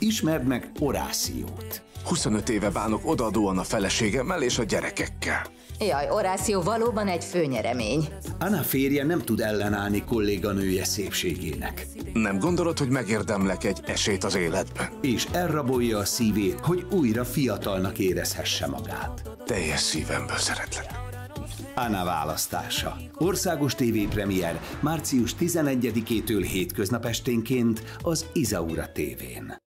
Ismerd meg Orációt. 25 éve bánok odaadóan a feleségemmel és a gyerekekkel. Jaj, Oráció valóban egy főnyeremény. Anna férje nem tud ellenállni kolléganője szépségének, Nem gondolod, hogy megérdemlek egy esélyt az életben? és elrabolja a szívét, hogy újra fiatalnak érezhesse magát. Teljes szívemből szeretlek. Anna választása. Országos TV premier március 11-től hétköznap esténként az Izaura tévén.